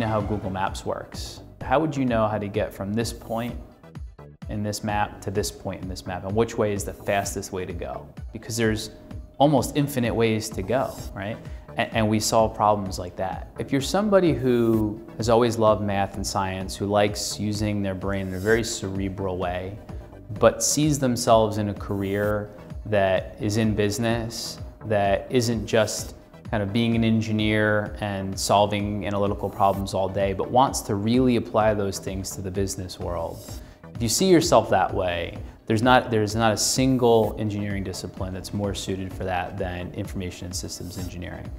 how Google Maps works. How would you know how to get from this point in this map to this point in this map and which way is the fastest way to go? Because there's almost infinite ways to go, right? And, and we solve problems like that. If you're somebody who has always loved math and science, who likes using their brain in a very cerebral way, but sees themselves in a career that is in business, that isn't just kind of being an engineer and solving analytical problems all day, but wants to really apply those things to the business world. If you see yourself that way, there's not, there's not a single engineering discipline that's more suited for that than industrial and systems engineering.